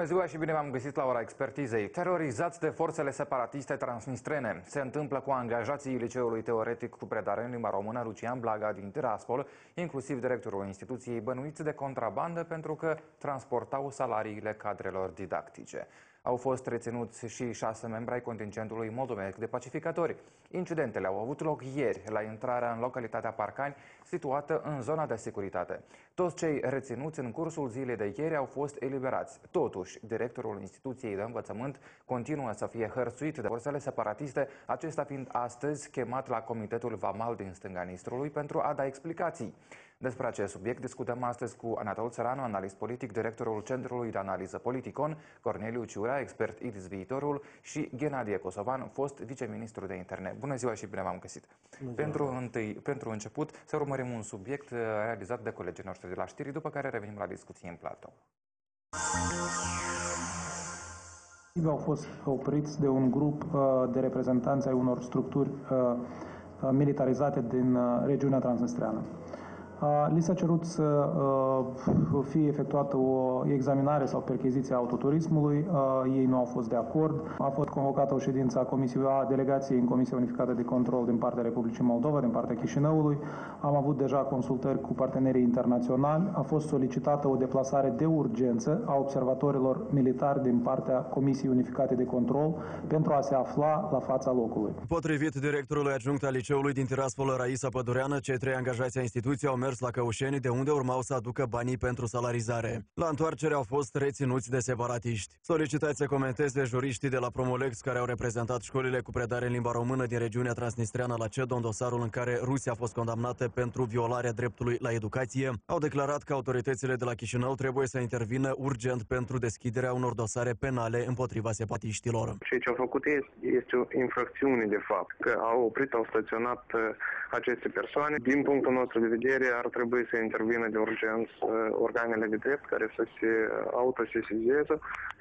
Bună ziua și bine v-am găsit la ora expertizei. Terorizați de forțele separatiste transnistrene. Se întâmplă cu angajații liceului teoretic cu predare în limba română Lucian Blaga din Tiraspol, inclusiv directorul instituției bănuiți de contrabandă pentru că transportau salariile cadrelor didactice. Au fost reținuți și șase membri ai contingentului moldovenesc de pacificatori. Incidentele au avut loc ieri la intrarea în localitatea Parcani, situată în zona de securitate. Toți cei reținuți în cursul zilei de ieri au fost eliberați. Totuși, directorul instituției de învățământ continuă să fie hărțuit de forțele separatiste, acesta fiind astăzi chemat la Comitetul Vamal din stânga Nistrului pentru a da explicații. Despre acest subiect discutăm astăzi cu Anatol Țăranu, analist politic, directorul Centrului de Analiză Politicon, Corneliu Ciura, expert IDIS Viitorul și Ghenadie Kosovan, fost viceministru de interne. Bună ziua și bine v-am găsit! Pentru, întâi, pentru început să urmărim un subiect uh, realizat de colegii noștri de la știri, după care revenim la discuții în platou. Au fost opriți de un grup uh, de reprezentanți ai unor structuri uh, militarizate din regiunea transnistreană. Li s-a cerut să fie efectuată o examinare sau percheziție a autoturismului. Ei nu au fost de acord. A fost convocată o ședință a Comisiei a delegației în Comisia Unificată de Control din partea Republicii Moldova, din partea Chișinăului. Am avut deja consultări cu partenerii internaționali. A fost solicitată o deplasare de urgență a observatorilor militari din partea Comisiei Unificate de Control pentru a se afla la fața locului. Potrivit directorului adjunct al liceului din Tiraspol, Raisa Pădureană, cei trei angajați ai instituției au mers mers la Căușeni, de unde urmau să aducă banii pentru salarizare. La întoarcere au fost reținuți de separatiști. Solicitați să comenteze juriștii de la Promolex care au reprezentat școlile cu predare în limba română din regiunea transnistreană la CEDO în dosarul în care Rusia a fost condamnată pentru violarea dreptului la educație. Au declarat că autoritățile de la Chișinău trebuie să intervină urgent pentru deschiderea unor dosare penale împotriva sepatiștilor. Ceea ce au făcut este, este o infracțiune de fapt, că au oprit, au staționat uh, aceste persoane. Din punctul nostru de vedere, ar trebui să intervină de urgență organele de drept care să se autosesizeze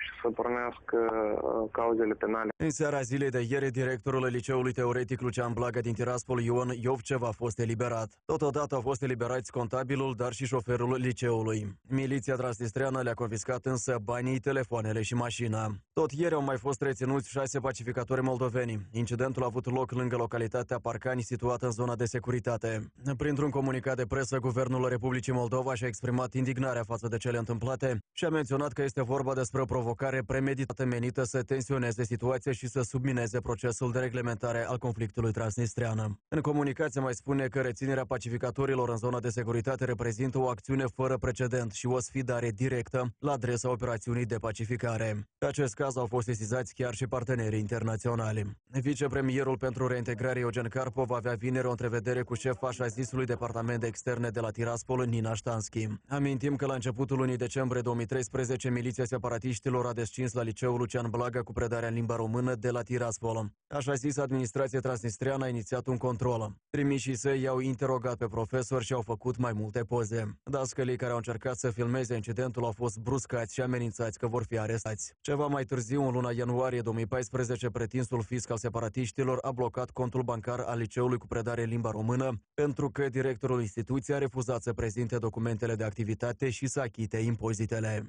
și să pornească uh, cauzele penale. În seara zilei de ieri, directorul liceului teoretic Lucian Blaga din Tiraspol, Ion Iovcev, a fost eliberat. Totodată au fost eliberați contabilul, dar și șoferul liceului. Miliția transnistreană le-a confiscat însă banii, telefoanele și mașina. Tot ieri au mai fost reținuți șase pacificatori moldoveni. Incidentul a avut loc lângă localitatea Parcani, situată în zona de securitate. Printr-un comunicat de presă, Guvernul Republicii Moldova și-a exprimat indignarea față de cele întâmplate și a menționat că este vorba despre o provocare premeditată menită să tensioneze situația și să submineze procesul de reglementare al conflictului transnistrean. În comunicație mai spune că reținerea pacificatorilor în zona de securitate reprezintă o acțiune fără precedent și o sfidare directă la adresa operațiunii de pacificare. Pe acest caz au fost sesizați chiar și partenerii internaționali. Vicepremierul pentru reintegrare Eugen Carpov avea vineri o întrevedere cu șefa așa zisului Departament de Externe de la Tiraspol, Nina Ștanschi. Amintim că la începutul lunii decembrie 2013, miliția separatiștilor a descins la liceul Lucian Blaga cu predarea în limba română de la Tiraspol. Așa zis, administrația transnistreană a inițiat un control. Trimișii săi i-au interogat pe profesori și au făcut mai multe poze. Dascălii care au încercat să filmeze incidentul au fost bruscați și amenințați că vor fi arestați. Ceva mai târziu, în luna ianuarie 2014, pretinsul fisc al separatiștilor a blocat contul bancar al liceului cu predare în limba română pentru că directorul instituției a refuzat să prezinte documentele de activitate și să achite impozitele.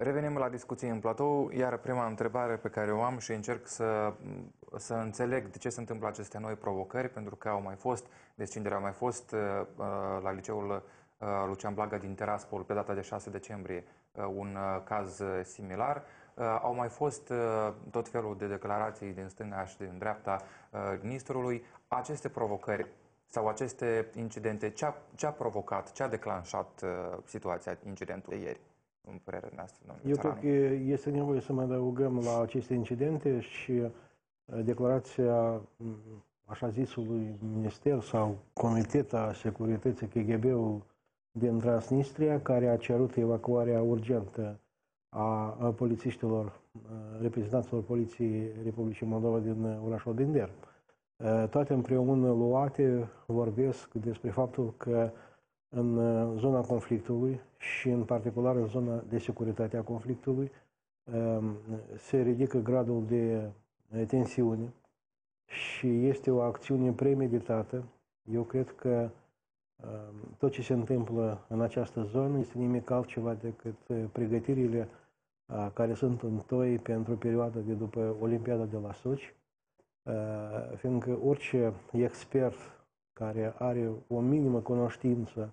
Revenim la discuții în platou, iar prima întrebare pe care o am și încerc să, să înțeleg de ce se întâmplă aceste noi provocări, pentru că au mai fost, descinderea au mai fost uh, la liceul uh, Lucian Blaga din Teraspol pe data de 6 decembrie uh, un uh, caz similar. Uh, au mai fost uh, tot felul de declarații din stânga și din dreapta uh, ministrului. Aceste provocări sau aceste incidente, ce a, ce a provocat, ce a declanșat uh, situația, incidentul de ieri, în părerea noastră, domnule Eu cred că este nevoie să mai adăugăm la aceste incidente și uh, declarația mm, așa zisului minister sau Comiteta Securității KGB-ul din Transnistria, care a cerut evacuarea urgentă a, a polițiștilor, uh, reprezentanților Poliției Republicii Moldova din orașul Dinder. Toate împreună luate vorbesc despre faptul că în zona conflictului și în particular în zona de securitate a conflictului se ridică gradul de tensiune și este o acțiune premeditată. Eu cred că Tot ce se întâmplă în această zonă este nimic altceva decât pregătirile care sunt în toi pentru perioada de după Olimpiada de la Sochi, fiindcă orice expert care are o minimă cunoștință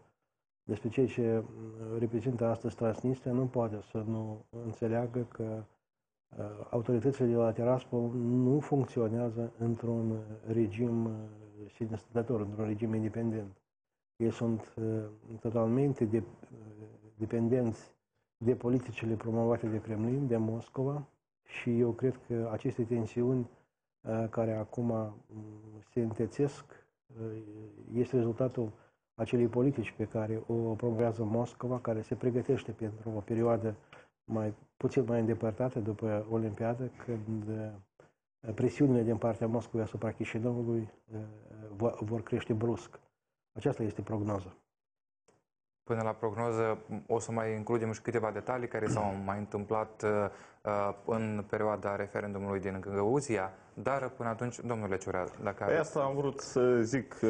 despre ceea ce reprezintă astăzi Transnistria nu poate să nu înțeleagă că autoritățile de la Tiraspol nu funcționează într-un regim sine stătător, într-un regim independent. Ei sunt totalmente de, dependenți de politicile promovate de Kremlin, de Moscova și eu cred că aceste tensiuni care acum se întețesc este rezultatul acelei politici pe care o promovează Moscova, care se pregătește pentru o perioadă mai puțin mai îndepărtată după Olimpiadă, când presiunile din partea Moscovei asupra Chișinăului vor crește brusc. Aceasta este prognoza. Până la prognoză o să mai includem și câteva detalii care s-au mai întâmplat uh, în perioada referendumului din Găuzia, dar până atunci, domnule Ciurea, dacă... Păi asta am vrut să zic uh,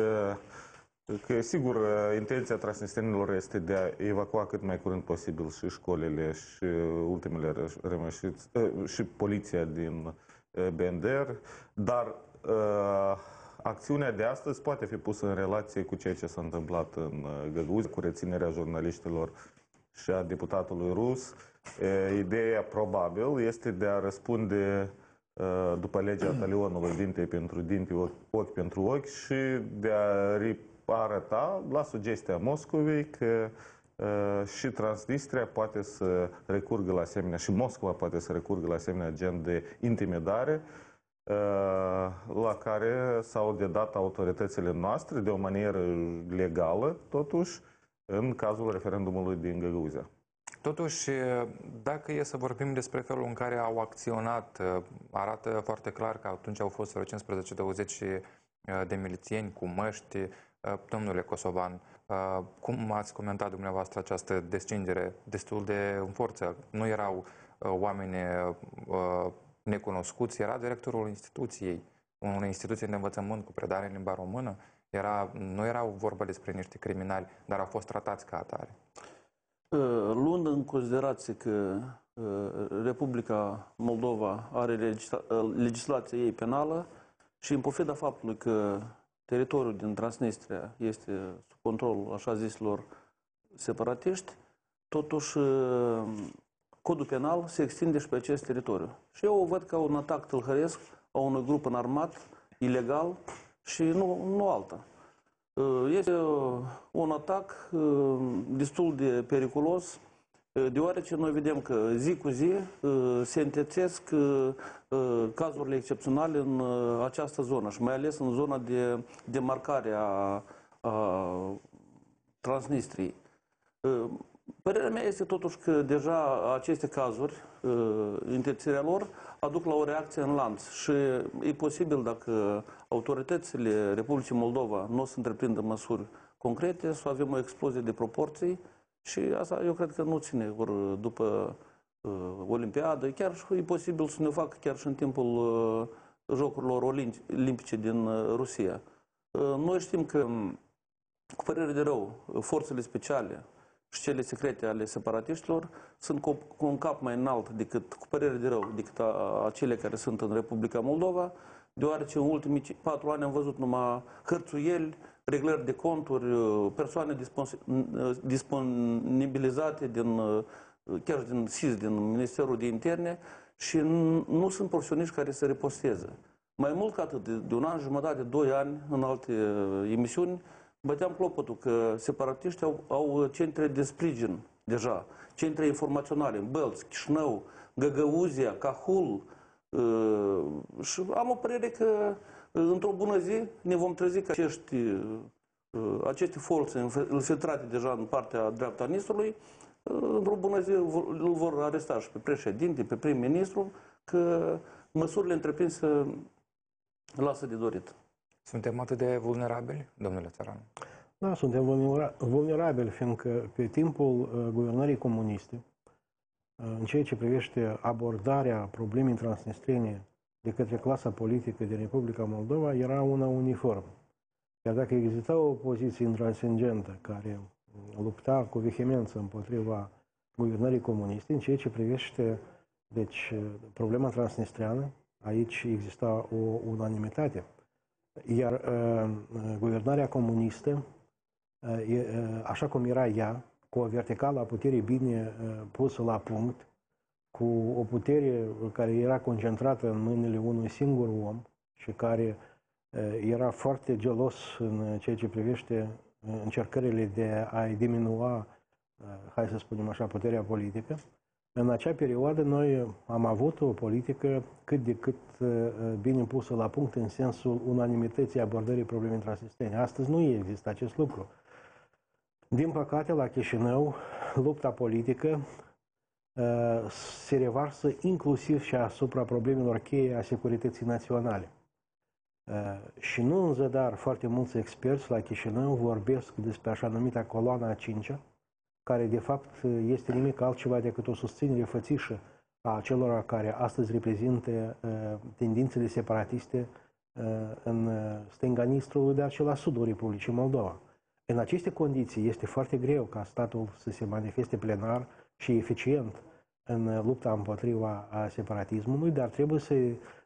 că, sigur, intenția transnistrenilor este de a evacua cât mai curând posibil și școlile și ultimele rămășiți, uh, și poliția din BNDR, dar acțiunea de astăzi poate fi pusă în relație cu ceea ce s-a întâmplat în uh, Găguz, cu reținerea jurnaliștilor și a deputatului rus. Ideea probabil este de a răspunde uh, după legea talionului dinte pentru dinte, ochi, ochi pentru ochi și de a arăta la sugestia Moscovei că uh, și Transnistria poate să recurgă la asemenea și Moscova poate să recurgă la asemenea gen de intimidare Uh, la care s-au dedat autoritățile noastre de o manieră legală, totuși, în cazul referendumului din Găgăuzia. Totuși, dacă e să vorbim despre felul în care au acționat, uh, arată foarte clar că atunci au fost 15-20 uh, de milițieni cu măști. Domnule Kosovan, cum ați comentat dumneavoastră această descindere destul de în forță? Nu erau oameni necunoscuți, era directorul instituției, unei instituții de învățământ cu predare în limba română, era, nu erau vorba despre niște criminali, dar au fost tratați ca atare. Ă, luând în considerație că ă, Republica Moldova are legisla ă, legislația ei penală și în pofida faptului că teritoriul din Transnistria este sub controlul așa zisilor separatiști, totuși codul penal se extinde și pe acest teritoriu. Și eu o văd ca un atac tâlhăresc a unui grup înarmat, ilegal și nu, nu alta. Uh, este uh, un atac uh, destul de periculos, deoarece noi vedem că zi cu zi se întețesc cazurile excepționale în această zonă și mai ales în zona de demarcare a, a Transnistriei. Părerea mea este totuși că deja aceste cazuri, uh, intențiile lor, aduc la o reacție în lanț și e posibil dacă autoritățile Republicii Moldova nu o să întreprindă măsuri concrete, să avem o explozie de proporții și asta eu cred că nu ține ori după uh, Olimpiadă, chiar e posibil să ne facă chiar și în timpul uh, Jocurilor Olimpice din uh, Rusia. Uh, noi știm că, cu părere de rău, forțele speciale, și cele secrete ale separatiștilor sunt cu, cu un cap mai înalt decât, cu părere de rău, decât acele care sunt în Republica Moldova, deoarece în ultimii patru ani am văzut numai hărțuieli, reglări de conturi, uh, persoane uh, disponibilizate din, uh, chiar din SIS, din Ministerul de Interne și nu sunt profesioniști care să reposteze. Mai mult ca atât, de, de un an jumătate, doi ani, în alte emisiuni, băteam clopotul că separatiștii au, au centre de sprijin deja, centre informaționale în Bălți, Chișinău, Găgăuzia, Cahul. Uh, și am o părere că uh, într-o bună zi ne vom trezi că acești, uh, aceste forțe infiltrate deja în partea dreapta a Nistrului, într-o bună zi îl vor aresta și pe președinte, pe prim-ministru, că măsurile întreprinse lasă de dorit. Suntem atât de vulnerabili, domnule Țăran? Da, suntem vulnerabili, fiindcă pe timpul uh, guvernării comuniste, uh, în ceea ce privește abordarea problemei transnistrene de către clasa politică din Republica Moldova, era una uniformă. Iar dacă exista o opoziție intransigentă care lupta cu vehemență împotriva guvernării comuniste, în ceea ce privește deci, problema transnistreană, aici exista o unanimitate. Iar uh, guvernarea comunistă, uh, uh, așa cum era ea, cu o verticală a puterii bine uh, pusă la punct, cu o putere care era concentrată în mâinile unui singur om și care uh, era foarte gelos în ceea ce privește uh, încercările de a diminua, hai să spunem așa, puterea politică, în acea perioadă noi am avut o politică cât de cât bine pusă la punct în sensul unanimității abordării problemei transistene. Astăzi nu există acest lucru. Din păcate, la Chișinău, lupta politică uh, se revarsă inclusiv și asupra problemelor cheie a securității naționale. Uh, și nu în zădar foarte mulți experți la Chișinău vorbesc despre așa numita coloana a cincea, care de fapt este nimic altceva decât o susținere fățișă a celor care astăzi reprezintă uh, tendințele separatiste în stânga Nistrului, dar și la sudul Republicii Moldova. În aceste condiții este foarte greu ca statul să se manifeste plenar și eficient în lupta împotriva a separatismului, dar trebuie să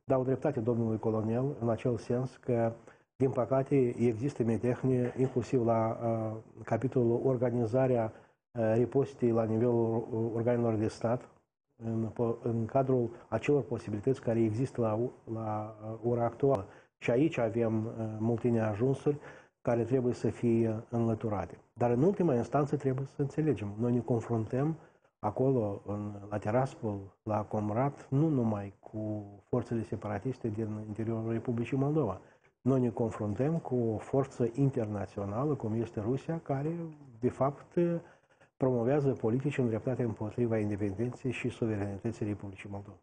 dau dreptate domnului colonel în acel sens că, din păcate, există metehnie, inclusiv la uh, capitolul organizarea uh, ripostei la nivelul organelor de stat, în, în cadrul acelor posibilități care există la, la ora actuală. Și aici avem uh, multe neajunsuri care trebuie să fie înlăturate. Dar în ultima instanță trebuie să înțelegem. Noi ne confruntăm acolo, în, la Teraspol, la Comrat, nu numai cu forțele separatiste din interiorul Republicii Moldova. Noi ne confruntăm cu o forță internațională, cum este Rusia, care, de fapt, promovează politici îndreptate împotriva independenței și suverenității Republicii Moldova.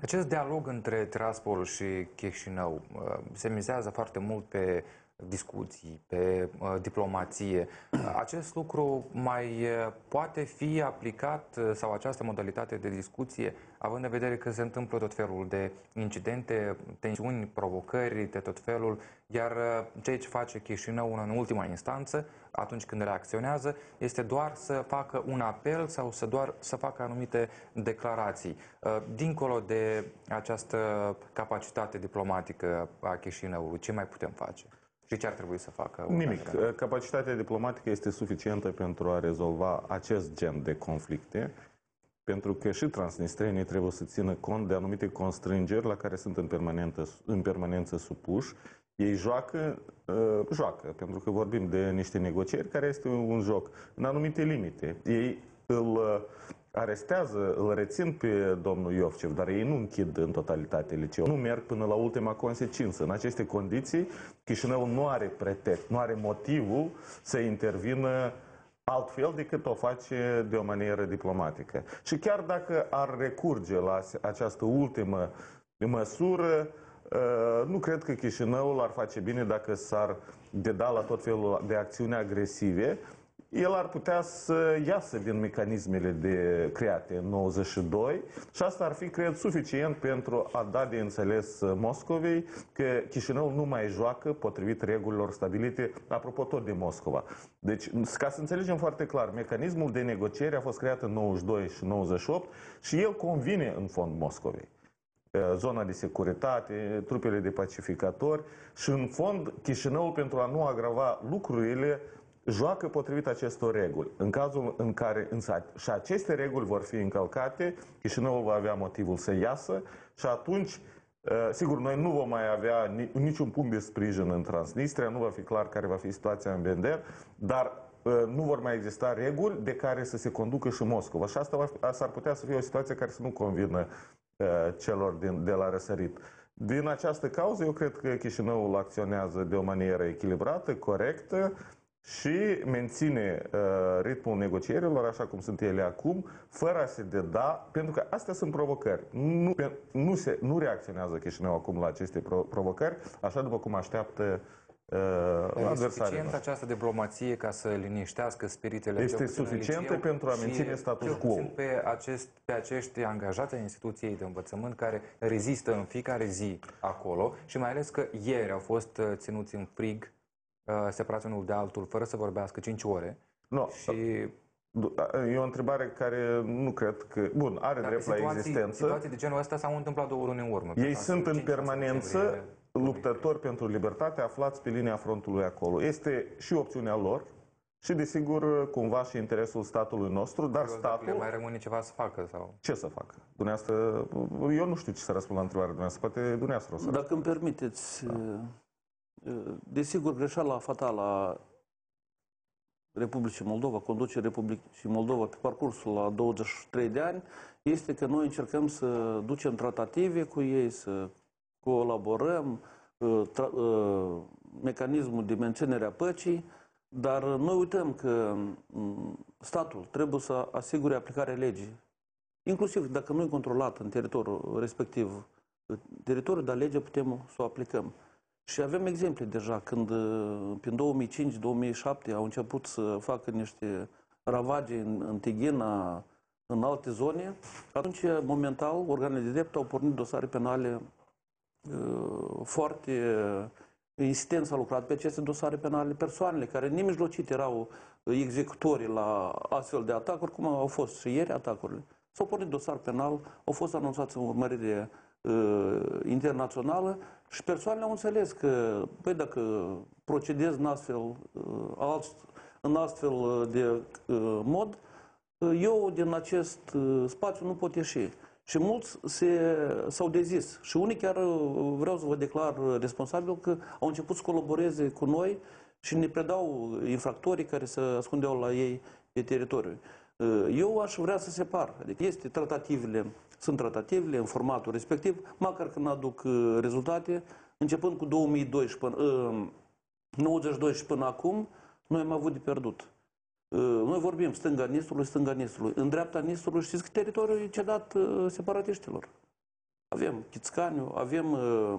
Acest dialog între Tiraspol și Chișinău uh, se mizează foarte mult pe discuții, pe uh, diplomație. Acest lucru mai uh, poate fi aplicat uh, sau această modalitate de discuție, având în vedere că se întâmplă tot felul de incidente, tensiuni, provocări de tot felul, iar uh, ceea ce face Chișinău în ultima instanță, atunci când reacționează, este doar să facă un apel sau să doar să facă anumite declarații. Uh, dincolo de această capacitate diplomatică a Chișinăului, ce mai putem face? Și ce ar trebui să facă? Nimic. Capacitatea diplomatică este suficientă pentru a rezolva acest gen de conflicte, pentru că și transnistrenii trebuie să țină cont de anumite constrângeri la care sunt în, permanență, în permanență supuși. Ei joacă, uh, joacă, pentru că vorbim de niște negocieri care este un joc în anumite limite. Ei îl uh, arestează, îl rețin pe domnul Iovcev, dar ei nu închid în totalitate liceul. Nu merg până la ultima consecință. În aceste condiții, Chișinău nu are pretext, nu are motivul să intervină altfel decât o face de o manieră diplomatică. Și chiar dacă ar recurge la această ultimă măsură, ă, nu cred că Chișinăul ar face bine dacă s-ar deda la tot felul de acțiuni agresive, el ar putea să iasă din mecanismele de create în 92 și asta ar fi, cred, suficient pentru a da de înțeles Moscovei că Chișinău nu mai joacă potrivit regulilor stabilite, apropo tot de Moscova. Deci, ca să înțelegem foarte clar, mecanismul de negociere a fost creat în 92 și 98 și el convine în fond Moscovei zona de securitate, trupele de pacificatori și în fond Chișinăul pentru a nu agrava lucrurile joacă potrivit acestor reguli. În cazul în care însă și aceste reguli vor fi încălcate, Chișinăul va avea motivul să iasă și atunci uh, Sigur, noi nu vom mai avea niciun punct de sprijin în Transnistria, nu va fi clar care va fi situația în Bender, dar uh, nu vor mai exista reguli de care să se conducă și Moscova. Și asta s-ar putea să fie o situație care să nu convină uh, celor din, de la răsărit. Din această cauză, eu cred că Chișinăul acționează de o manieră echilibrată, corectă, și menține uh, ritmul negocierilor așa cum sunt ele acum, fără a se deda, pentru că astea sunt provocări. Nu, nu, se, nu reacționează Chișinău acum la aceste pro, provocări, așa după cum așteaptă uh, Este suficientă această diplomație ca să liniștească spiritele Este suficientă pentru a menține status quo. Pe, acest, pe acești angajați ai instituției de învățământ care rezistă în fiecare zi acolo și mai ales că ieri au fost uh, ținuți în frig uh, separați unul de altul fără să vorbească 5 ore. Nu, Și e o întrebare care nu cred că... Bun, are Dar drept la situații, existență. Situații de genul ăsta s-au întâmplat două luni în urmă. Ei Pe sunt în 5-6 permanență septembrie. luptători pentru libertate aflați pe linia frontului acolo. Este și opțiunea lor și, desigur, cumva și interesul statului nostru, dar Curios dacă le statul mai rămâne ceva să facă sau... ce să facă? Dumneavoastră, eu nu știu ce să răspund la întrebarea dumneavoastră, poate dumneavoastră o să Dacă îmi permiteți, Da. Uh, desigur, greșeala fatală a Republicii Moldova, conducerea Republicii Moldova pe parcursul la 23 de ani, este că noi încercăm să ducem tratative cu ei, să colaborăm, uh, tra- uh, mecanismul de menținere a păcii, dar noi uităm că mm, statul trebuie să asigure aplicarea legii. Inclusiv dacă nu e controlat în teritoriul respectiv teritoriul, dar legea putem să o aplicăm. Și avem exemple deja, când uh, prin 2005-2007 au început să facă niște ravage în, în Tighina, în alte zone, atunci, momental, organele de drept au pornit dosare penale uh, foarte insistent s-a lucrat pe aceste dosare penale. Persoanele care nemijlocit erau executorii la astfel de atacuri, cum au fost și ieri atacurile, s-au pornit dosar penal, au fost anunțați în urmărire uh, internațională și persoanele au înțeles că, băi, dacă procedez în astfel, uh, alt, în astfel uh, de uh, mod, uh, eu din acest uh, spațiu nu pot ieși. Și mulți se, s-au dezis. Și unii chiar uh, vreau să vă declar uh, responsabil că au început să colaboreze cu noi și ne predau infractorii care se ascundeau la ei pe teritoriu. Uh, Eu aș vrea să separ. Adică este tratativele, sunt tratativele în formatul respectiv, măcar că nu aduc uh, rezultate, începând cu 2012 până, uh, 92 și până acum, noi am avut de pierdut. Uh, Noi vorbim stânga Nistrului, stânga Nistrului. În dreapta Nistrului știți că teritoriul e cedat uh, separatiștilor. Avem Chițcaniu, avem uh,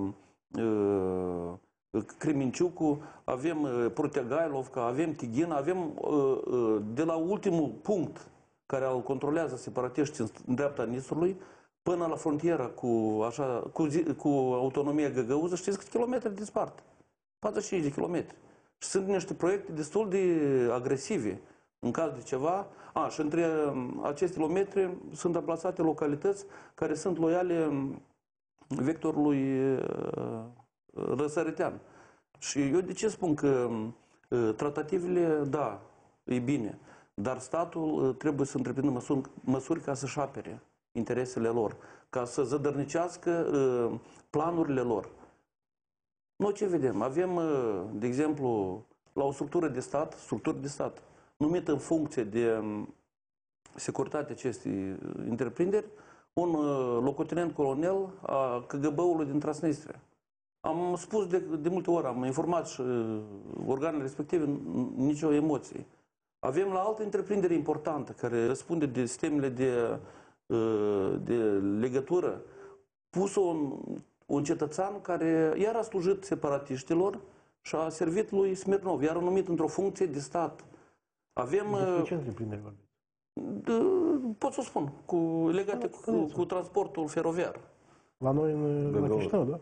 uh, Criminciucu, avem uh, Protegailovca, avem Tighina, avem uh, uh, de la ultimul punct care îl controlează separatiștii în dreapta Nistrului până la frontiera cu, așa, cu, zi, cu autonomia găgăuză, știți câți kilometri dispart? 45 de kilometri. Și sunt niște proiecte destul de agresive. În caz de ceva, a, și între um, aceste kilometri sunt amplasate localități care sunt loiale um, vectorului uh, răsăritean. Și eu de ce spun că um, uh, tratativele, da, e bine, dar statul uh, trebuie să întreprindă măsuri, măsuri ca să-și apere interesele lor, ca să zădărnicească uh, planurile lor. Noi ce vedem? Avem, uh, de exemplu, la o structură de stat, structură de stat, numită în funcție de um, securitatea acestei uh, întreprinderi, un uh, locotenent colonel a KGB-ului din Transnistria. Am spus de, de multe ori, am informat și uh, organele respective, n- nicio emoție. Avem la altă întreprindere importantă care răspunde de sistemele de, uh, de legătură, pus un, un cetățean care iar a slujit separatiștilor și a servit lui Smirnov, iar a numit într-o funcție de stat. Avem, Despre uh, ce întreprindere vorbim? d- pot să spun, cu, legate cu, cu transportul feroviar. La noi în, la Găgău. Chișinău, da?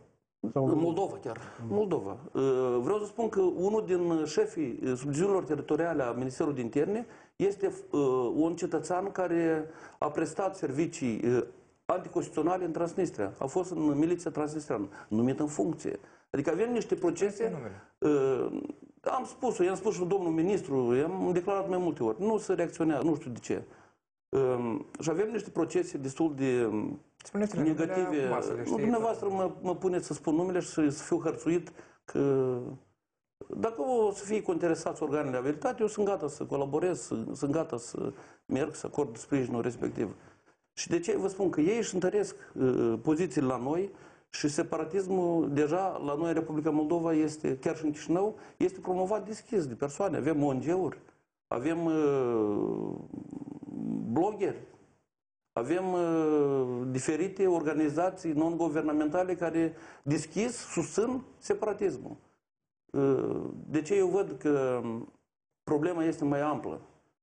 Sau În Moldova chiar. Moldova. Uh, Vreau să spun că unul din șefii uh, subdiviziunilor teritoriale a Ministerului de Interne este uh, un cetățean care a prestat servicii uh, anticonstituționale în Transnistria. A fost în miliția transnistreană, numit în funcție. Adică avem niște procese... numele? Uh, am spus-o, i-am spus și domnul ministru, i-am declarat mai multe ori. Nu se reacționează, nu știu de ce. Uh, și avem niște procese destul de um, Spuneți-ne negative. numele acum, să le Nu, știe. dumneavoastră mă, mă puneți să spun numele și să fiu hărțuit că dacă o să fie interesați organele de abilitate, eu sunt gata să colaborez, să- sunt gata să merg, să acord sprijinul respectiv. Și de ce vă spun că ei își întăresc uh, pozițiile la noi și separatismul deja la noi în Republica Moldova este, chiar și în Chișinău, este promovat deschis de persoane. Avem ONG-uri, avem uh, blogeri, avem uh, diferite organizații non-guvernamentale care deschis susțin separatismul. Uh, de ce eu văd că um, problema este mai amplă?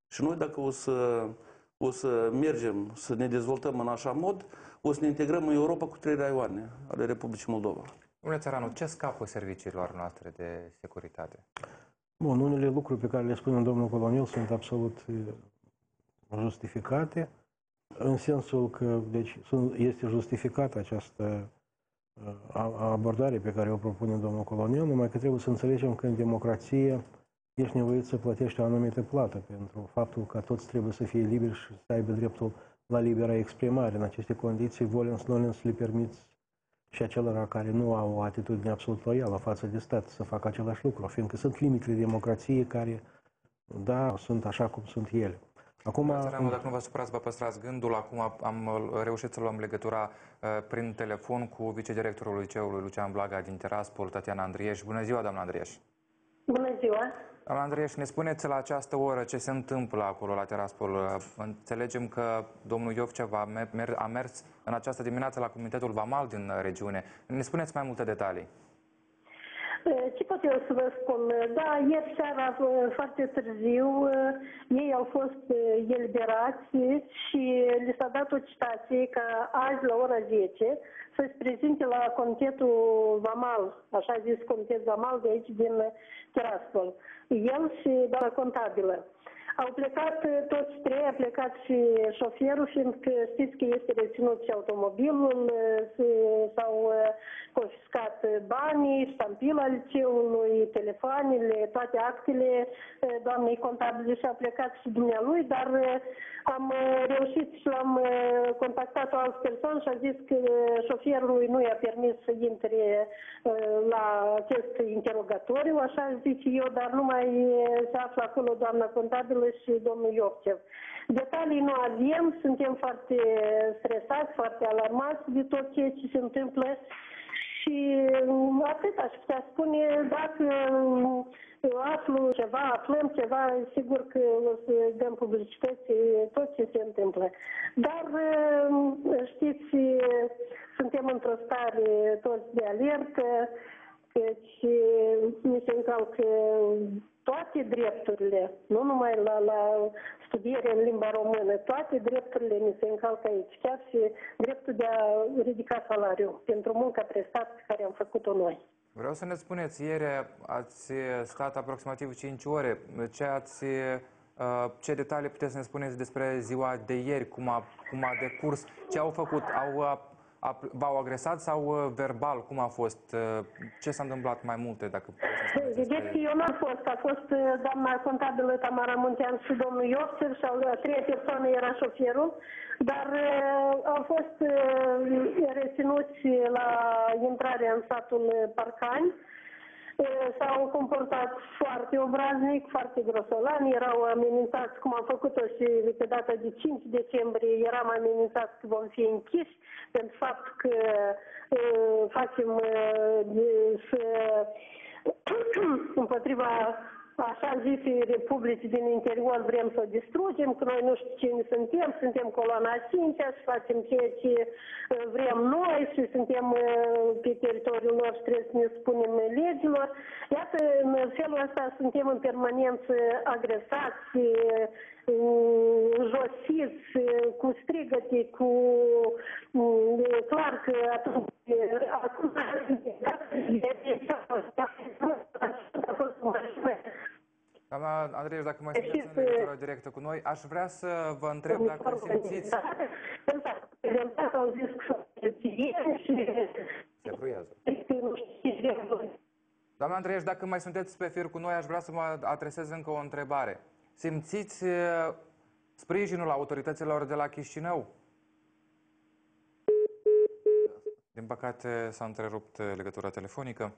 Și noi dacă o să, o să mergem, să ne dezvoltăm în așa mod, o să ne integrăm în Europa cu trei raioane ale Republicii Moldova. Domnule Țăranu, ce scapă serviciilor noastre de securitate? Bun, unele lucruri pe care le spune domnul colonel sunt absolut uh, justificate, în sensul că deci, este justificată această uh, abordare pe care o propune domnul colonel, numai că trebuie să înțelegem că în democrație ești nevoit să plătești o anumită plată pentru faptul că toți trebuie să fie liberi și să aibă dreptul la libera exprimare. În aceste condiții, volens nolens le permiți și acelora care nu au o atitudine absolut loială față de stat să facă același lucru, fiindcă sunt limitele democrației care, da, sunt așa cum sunt ele. Acum, Țăranu, dacă nu vă supărați, vă păstrați gândul. Acum am reușit să luăm legătura uh, prin telefon cu vicedirectorul liceului Lucian Blaga din Tiraspol, Tatiana Andrieș. Bună ziua, doamna Andrieș! Bună ziua! Doamna Andrieș, ne spuneți la această oră ce se întâmplă acolo la Tiraspol. Înțelegem că domnul Iovcev a, mer a mers în această dimineață la Comitetul Vamal din regiune. Ne spuneți mai multe detalii. Ce pot eu să vă spun? Da, ieri seara foarte târziu ei au fost eliberați și li s-a dat o citație ca azi la ora 10 să-și prezinte la Comitetul Vamal, așa zis Comitet Vamal de aici din Tiraspol. El și doamna contabilă. Au plecat toți trei, a plecat și șoferul, fiindcă știți că este reținut și automobilul, s-au confiscat banii, ștampila liceului, telefoanele, toate actele. Doamnei contabile și a plecat și dumnealui, dar am reușit și l-am contactat o altă persoană și a zis că șoferului nu i-a permis să intre la acest interogatoriu, așa zice eu, dar nu mai se află acolo doamna contabilă și domnul Iopcev. Detalii nu avem, suntem foarte stresați, foarte alarmați de tot ceea ce se întâmplă și atât aș putea spune, dacă aflu ceva, aflăm ceva, sigur că o să dăm publicități tot ce se întâmplă. Dar știți, suntem într-o stare toți de alertă, deci mi se încalcă toate drepturile, nu numai la, la studiere în limba română, toate drepturile mi se încalcă aici, chiar și dreptul de a ridica salariul pentru munca prestată pe care am făcut-o noi. Vreau să ne spuneți, ieri ați stat aproximativ 5 ore. Ce, ați, uh, ce detalii puteți să ne spuneți despre ziua de ieri, cum a, cum a decurs, ce au făcut? Au uh, V-au agresat sau uh, verbal? Cum a fost? Uh, ce s-a întâmplat mai multe? Dacă Vedeți, eu n-am fost. A fost uh, doamna contabilă Tamara Muntean și domnul Iosef și au trei persoane era șoferul, dar au fost reținuți la intrarea în satul Parcani s-au comportat foarte obraznic, foarte grosolan, erau amenințați, cum am făcut-o și pe data de 5 decembrie, eram amenințați că vom fi închiși pentru fapt că uh, facem uh, să împotriva așa zise republici din interior vrem să o distrugem, că noi nu știu cine suntem, suntem coloana 5 și facem ceea ce uh, vrem noi și suntem uh, pe teritoriul nostru, trebuie să ne spunem legilor. Iată, în felul ăsta suntem în permanență agresați, uh, josiți, cu strigăte, cu clar că atunci acum Doamna Andrei, dacă mai sunteți în legătură directă cu noi, aș vrea să vă întreb dacă simțiți... Se bruiază. Doamna Andrei, dacă mai sunteți pe fir cu noi, aș vrea să mă adresez încă o întrebare. Simțiți sprijinul autorităților de la Chișinău? Din păcate s-a întrerupt legătura telefonică.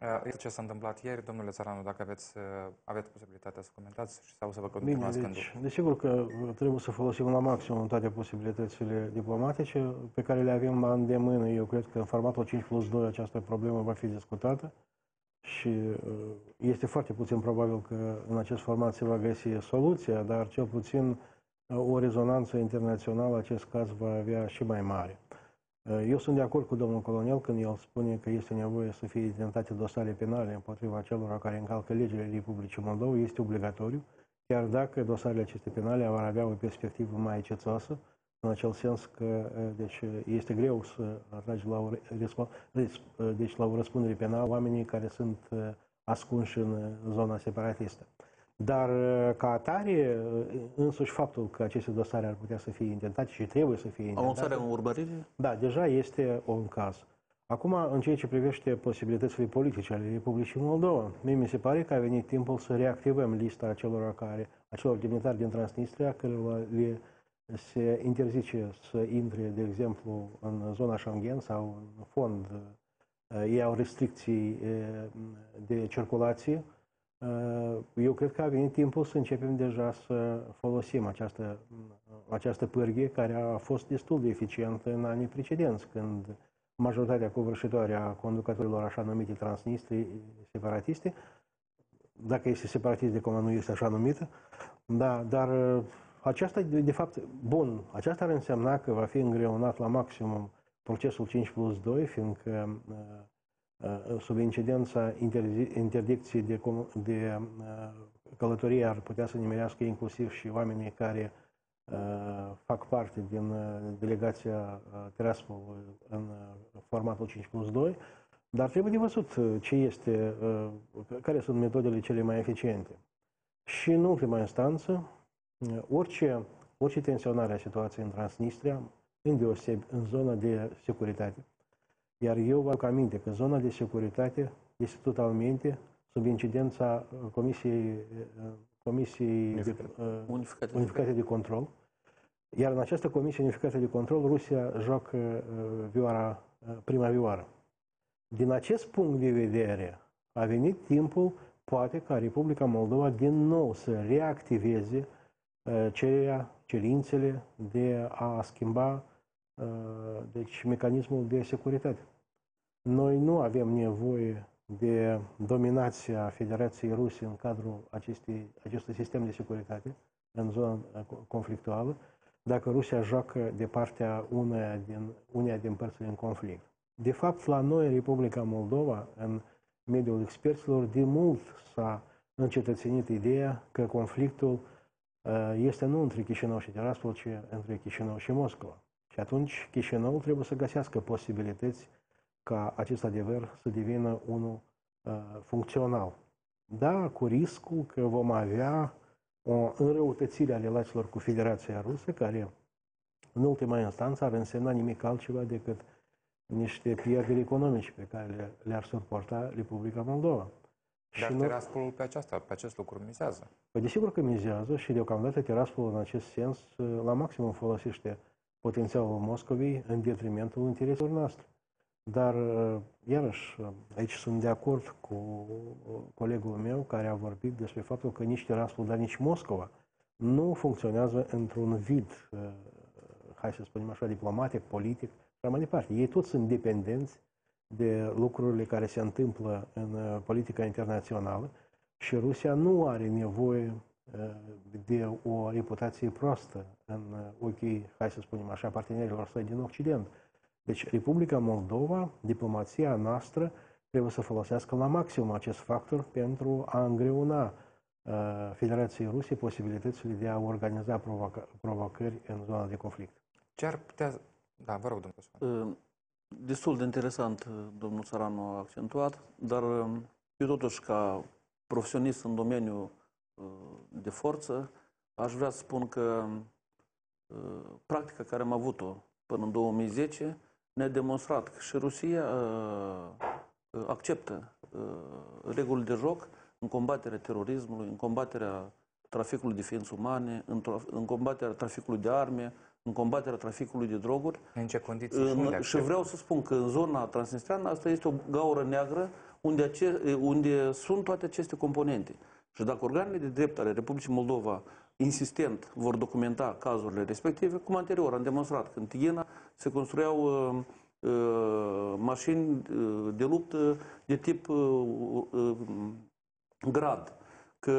Uh, ce s-a întâmplat ieri, domnule Țaranu, dacă aveți, uh, aveți posibilitatea să comentați sau să vă continuați Bine, deci, desigur că trebuie să folosim la maximum toate posibilitățile diplomatice pe care le avem la îndemână. Eu cred că în formatul 5 plus 2 această problemă va fi discutată și uh, este foarte puțin probabil că în acest format se va găsi soluția, dar cel puțin o rezonanță internațională acest caz va avea și mai mare. Eu sunt de acord cu domnul colonel când el spune că este nevoie să fie identitate dosare penale împotriva celor care încalcă legile Republicii Moldova. Este obligatoriu, chiar dacă dosarele aceste penale vor avea o perspectivă mai cețoasă, în acel sens că deci, este greu să atragi la o, deci, la o răspundere penală oamenii care sunt ascunși în zona separatistă. Dar ca atare, însuși faptul că aceste dosare ar putea să fie intentate și trebuie să fie intentate... Anunțarea în urmărire? Da, deja este un caz. Acum, în ceea ce privește posibilitățile politice ale Republicii Moldova, mie mi se pare că a venit timpul să reactivăm lista acelor care, acelor demnitari din Transnistria, care le se interzice să intre, de exemplu, în zona Schengen sau în fond ei au restricții de circulație. Eu cred că a venit timpul să începem deja să folosim această, această pârghie care a fost destul de eficientă în anii precedenți, când majoritatea covârșitoare a conducătorilor așa numite transnistri separatiste, dacă este separatist de cum nu este așa numită, da, dar aceasta, de fapt, bun, aceasta ar însemna că va fi îngreunat la maximum procesul 5 plus 2, fiindcă sub incidența interdicției de, de călătorie ar putea să nimerească inclusiv și oamenii care fac parte din delegația Tiraspol în formatul 5 plus 2, dar trebuie de văzut ce este, care sunt metodele cele mai eficiente. Și în ultima instanță, orice, orice tensionare a situației în Transnistria, îndeosebi în zona de securitate, iar eu vă aminte că zona de securitate este totalmente sub incidența Comisiei, comisiei unificate. de, uh, unificate, unificate de control. Iar în această comisie unificată de control, Rusia joacă uh, vioara, uh, prima vioară. Din acest punct de vedere, a venit timpul, poate, ca Republica Moldova din nou să reactiveze uh, cererea, cerințele de a schimba deci, mecanismul de securitate. Noi nu avem nevoie de dominația Federației Ruse în cadrul acestui, acestui sistem de securitate în zona conflictuală, dacă Rusia joacă de partea uneia din, uneia din părțile în conflict. De fapt, la noi, Republica Moldova, în mediul experților, de mult s-a încetățenit ideea că conflictul este nu între Chișinău și Tiraspol, ci între Chișinău și Moscova. Și atunci Chișinău trebuie să găsească posibilități ca acest adevăr să devină unul uh, funcțional. Da, cu riscul că vom avea o înrăutățire a relațiilor cu Federația Rusă, care în ultima instanță ar însemna nimic altceva decât niște pierderi economice pe care le, le-ar suporta Republica Moldova. Dar și Tiraspolul pe, aceasta, pe acest lucru mizează. Păi desigur că mizează și deocamdată Tiraspolul în acest sens la maximum folosește potențialul Moscovei în detrimentul intereselor noastre. Dar, iarăși, aici sunt de acord cu colegul meu care a vorbit despre faptul că nici Tiraspol, dar nici Moscova nu funcționează într-un vid, hai să spunem așa, diplomatic, politic, și mai departe. Ei toți sunt dependenți de lucrurile care se întâmplă în politica internațională și Rusia nu are nevoie de o reputație proastă în ochii, hai să spunem așa, partenerilor săi din Occident. Deci Republica Moldova, diplomația noastră, trebuie să folosească la maxim acest factor pentru a îngreuna uh, Federației Rusiei posibilitățile de a organiza provoca provocări în zona de conflict. Ce ar putea... Da, vă rog, domnul uh, Destul de interesant, uh, domnul Țăranu a accentuat, dar uh, eu totuși, ca profesionist în domeniul de forță, aș vrea să spun că practica care am avut-o până în 2010 ne-a demonstrat că și Rusia uh, acceptă uh, reguli de joc în combaterea terorismului, în combaterea traficului de ființe umane, în, în combaterea traficului de arme, în combaterea traficului de droguri. În ce condiții în, Și vreau să spun că în zona transnistreană asta este o gaură neagră unde, ace, unde sunt toate aceste componente. Și dacă organele de drept ale Republicii Moldova insistent vor documenta cazurile respective, cum anterior am demonstrat că în Tighena se construiau uh, uh, mașini uh, de luptă de tip uh, uh, grad, că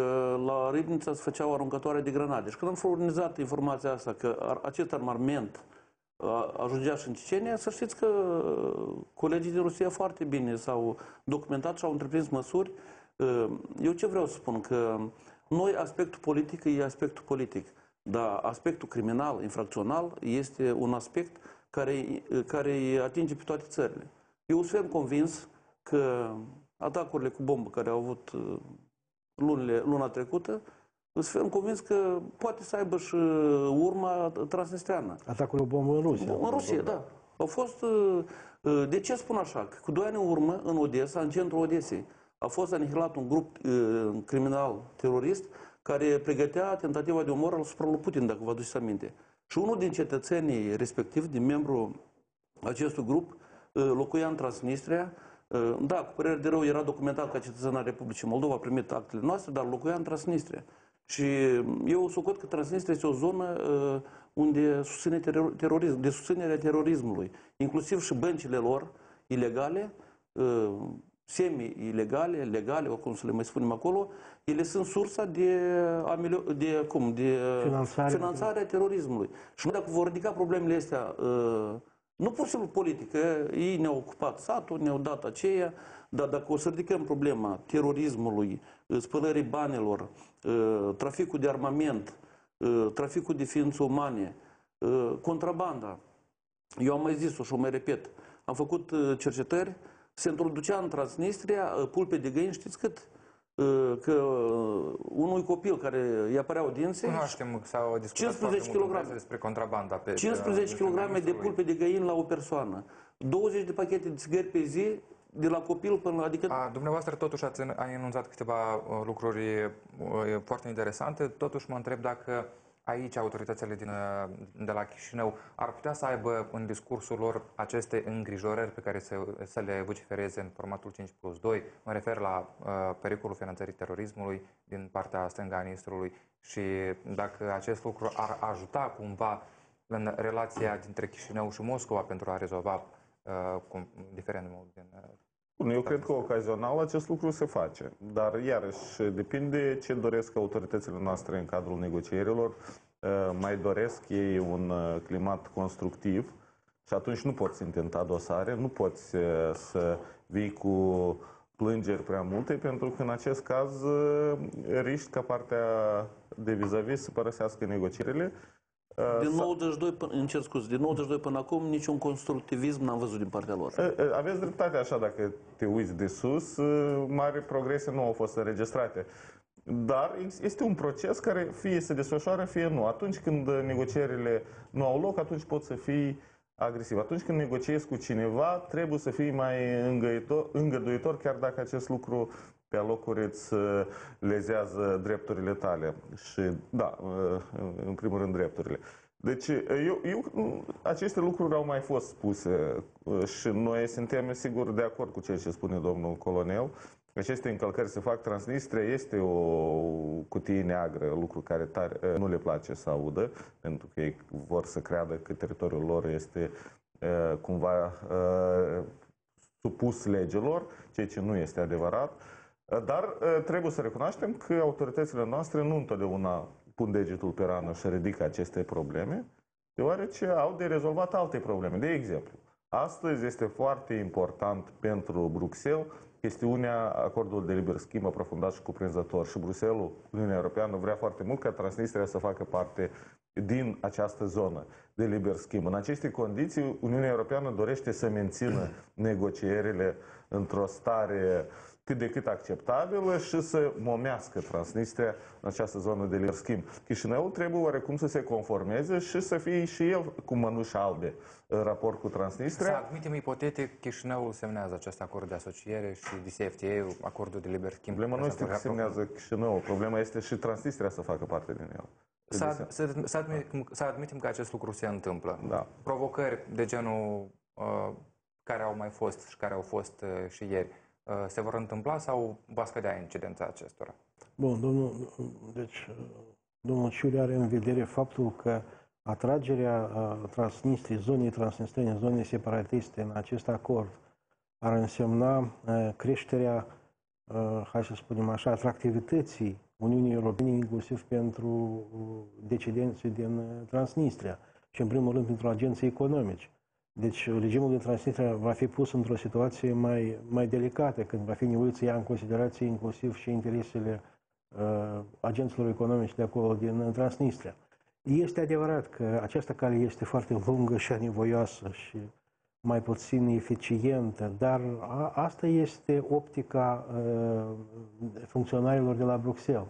la Ribnița se făceau aruncătoare de granade. Și când am furnizat informația asta că ar, acest armament ajungea și în Cecenia, să știți că colegii din Rusia foarte bine s-au documentat și au întreprins măsuri. Uh, eu ce vreau să spun? Că noi, aspectul politic e aspectul politic, dar aspectul criminal, infracțional, este un aspect care, care atinge pe toate țările. Eu sunt convins că atacurile cu bombă care au avut uh, lunile, luna trecută, sunt convins că poate să aibă și urma transnistreană. Atacul cu bombă în Rusia. În Rusia, da. Au fost... uh, uh, De ce spun așa? Că cu doi ani în urmă, în Odessa, în centrul Odesei, a fost anihilat un grup uh, criminal terorist care pregătea tentativa de omor asupra lui Putin, dacă vă aduceți aminte. Și unul din cetățenii respectiv, din membru acestui grup, uh, locuia în Transnistria. Uh, Da, cu părere de rău, era documentat ca cetățean al Republicii Moldova, a primit actele noastre, dar locuia în Transnistria. Și eu socot că Transnistria este o zonă uh, unde susține teror- terorism, de susținerea terorismului, inclusiv și băncile lor ilegale, uh, semi-ilegale, legale, oricum să le mai spunem acolo, ele sunt sursa de, amilio- de, cum, de Finanțare. finanțarea terorismului. Și dacă vor ridica problemele astea, uh, nu pur și simplu politică, ei ne-au ocupat satul, ne-au dat aceea, dar dacă o să ridicăm problema terorismului, uh, spălării banilor, uh, traficul de armament, uh, traficul de ființe umane, uh, contrabanda, eu am mai zis-o și o mai repet, am făcut uh, cercetări, se introducea în Transnistria uh, pulpe de găini, știți cât? Uh, Că uh, unui copil care îi apăreau dinții, Cunoaștem, s-au discutat 15 foarte mult în kilograme. presă despre contrabanda pe 15 pe- kg de ministrului. pulpe de găini la o persoană, 20 de pachete de țigări pe zi, de la copil până la... Adică A, dumneavoastră totuși ați în- a enunțat câteva uh, lucruri uh, foarte interesante. Totuși mă întreb dacă aici autoritățile din, uh, de la Chișinău ar putea să aibă în discursul lor aceste îngrijorări pe care să, să le vocifereze în formatul 5 plus 2. Mă refer la uh, pericolul finanțării terorismului din partea stânga a Nistrului și dacă acest lucru ar ajuta cumva în relația dintre Chișinău și Moscova pentru a rezolva uh, cum, diferendumul din uh, Bun, eu cred că ocazional acest lucru se face, dar iarăși depinde ce doresc autoritățile noastre în cadrul negocierilor. Uh, Mai doresc ei un uh, climat constructiv și atunci nu poți intenta dosare, nu poți uh, să vii cu plângeri prea multe, pentru că în acest caz uh, riști ca partea de vis-a-vis să părăsească negocierile. Uh, din 92 până, îmi cer scuze, din 92 până acum niciun constructivism n-am văzut din partea lor. E, e, Aveți dreptate așa, dacă te uiți de sus, e, mari progrese nu au fost înregistrate. Dar ex- este un proces care fie se desfășoară, fie nu. Atunci când negocierile nu au loc, atunci poți să fii agresiv. Atunci când negociezi cu cineva, trebuie să fii mai îngăitor, îngăduitor, chiar dacă acest lucru pe alocuri îți uh, lezează drepturile tale. Și, da, uh, în primul rând, drepturile. Deci, eu, eu, aceste lucruri au mai fost spuse uh, și noi suntem, sigur, de acord cu ceea ce spune domnul colonel. Aceste încălcări se fac. Transnistria este o cutie neagră, lucru care tare, uh, nu le place să audă, pentru că ei vor să creadă că teritoriul lor este uh, cumva uh, supus legilor, ceea ce nu este adevărat. Dar uh, trebuie să recunoaștem că autoritățile noastre nu întotdeauna pun degetul pe rană și ridică aceste probleme, deoarece au de rezolvat alte probleme. De exemplu, astăzi este foarte important pentru Bruxelles chestiunea acordului de liber schimb aprofundat și cuprinzător. Și Bruxelles, Uniunea Europeană, vrea foarte mult ca Transnistria să facă parte din această zonă de liber schimb. În aceste condiții, Uniunea Europeană dorește să mențină negocierile într-o stare cât de cât acceptabilă și să momească Transnistria în această zonă de liber schimb. Chișinăul trebuie oarecum să se conformeze și să fie și el cu mănuși albe în raport cu Să Transnistria. admitem ipotetic, Chișinăul semnează acest acord de asociere și DCFTA, acordul de liber schimb. Problema nu este că prezentat semnează Chișinăul, problema este și Transnistria să facă parte din el. Să, ad- să, să, admitem, să admitem că acest lucru se întâmplă. Da. Provocări de genul uh, care au mai fost și care au fost uh, și ieri, uh, se vor întâmpla sau va scădea incidența acestora? Bun, domnul, deci, domnul Ciuri are în vedere faptul că atragerea uh, Transnistriei, zonei transnistrene, zonei separatiste în acest acord ar însemna uh, creșterea, uh, hai să spunem așa, atractivității Uniunii Europene, inclusiv pentru uh, decidenții din uh, Transnistria și, în primul rând, pentru agenții economici. Deci, regimul din Transnistria va fi pus într-o situație mai, mai delicată, când va fi nevoit să ia în considerație inclusiv și interesele uh, agenților economici de acolo, din uh, Transnistria. Este adevărat că această cale este foarte lungă și anevoioasă și mai puțin eficientă, dar a, asta este optica uh, funcționarilor de la Bruxelles.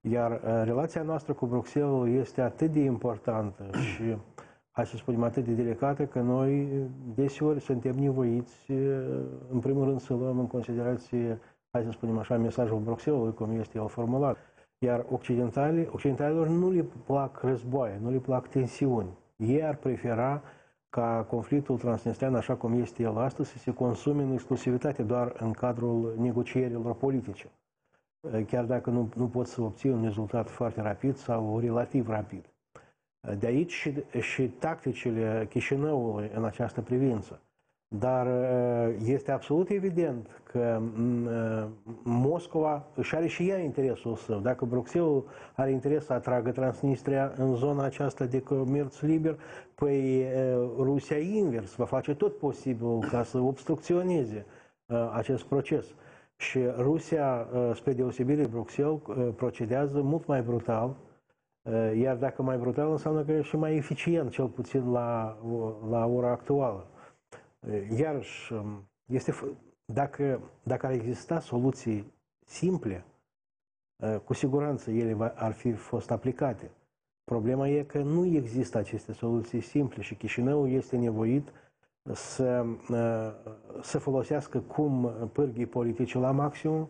Iar uh, relația noastră cu Bruxelles este atât de importantă și, hai să spunem, atât de delicată că noi deseori suntem nevoiți, uh, în primul rând, să luăm în considerație, hai să spunem așa, mesajul Bruxellesului, cum este el formulat. Iar occidentalii, occidentalilor nu le plac războaie, nu le plac tensiuni. Ei ar prefera ca conflictul transnistrian, așa cum este el astăzi, să se consume în exclusivitate doar în cadrul negocierilor politice. Chiar dacă nu, nu pot să obții un rezultat foarte rapid sau relativ rapid. De aici și, și tacticile Chișinăului în această privință. Dar uh, este absolut evident că uh, Moscova își are și ea interesul său. Dacă Bruxelles are interes să atragă Transnistria în zona aceasta de comerț liber, păi uh, Rusia invers va face tot posibil ca să obstrucționeze acest proces. Și Rusia, spre deosebire de Bruxelles, procedează mult mai brutal, iar dacă mai brutal înseamnă că e și mai eficient, cel puțin la, la ora actuală. Iarăși, este, dacă, dacă ar exista soluții simple, cu siguranță ele ar fi fost aplicate. Problema e că nu există aceste soluții simple și Chișinăul este nevoit să, să folosească cum pârghii politice la maximum,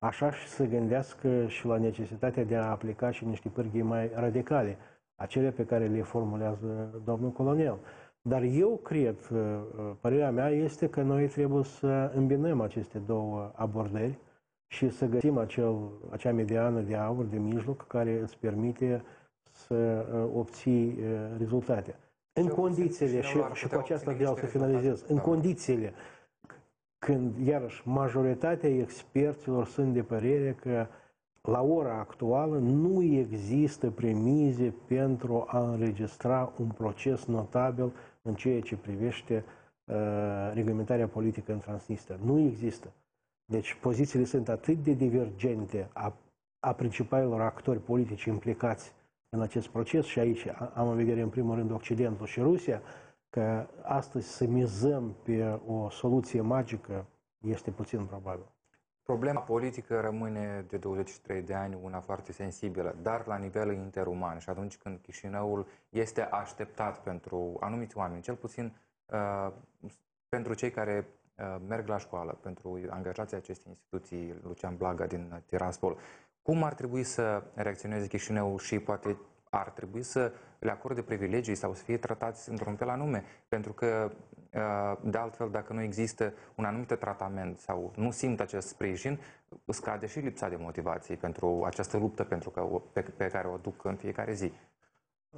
așa și să gândească și la necesitatea de a aplica și niște pârghii mai radicale, acele pe care le formulează domnul colonel. Dar eu cred, uh, uh, părerea mea este că noi trebuie să îmbinăm aceste două abordări și să găsim acel, acea mediană de aur, de mijloc, care îți permite să uh, obții rezultate. În condițiile, și, și cu aceasta vreau să finalizez, în da. condițiile când, iarăși, majoritatea experților sunt de părere că la ora actuală nu există premize pentru a înregistra un proces notabil în ceea ce privește uh, reglementarea politică în Transnistria. Nu există. Deci pozițiile sunt atât de divergente a, a principalilor actori politici implicați în acest proces și aici am în vedere în primul rând Occidentul și Rusia, că astăzi să mizăm pe o soluție magică este puțin probabil. Problema politică rămâne de 23 de ani una foarte sensibilă, dar la nivel interuman și atunci când Chișinăul este așteptat pentru anumiți oameni, cel puțin uh, pentru cei care uh, merg la școală, pentru angajații acestei instituții, Lucian Blaga din Tiraspol, cum ar trebui să reacționeze Chișinăul și poate ar trebui să le acorde privilegii sau să fie tratați într-un fel anume, pentru că uh, de altfel, dacă nu există un anumit tratament sau nu simt acest sprijin, scade și lipsa de motivație pentru această luptă pentru că, pe, pe care o duc în fiecare zi.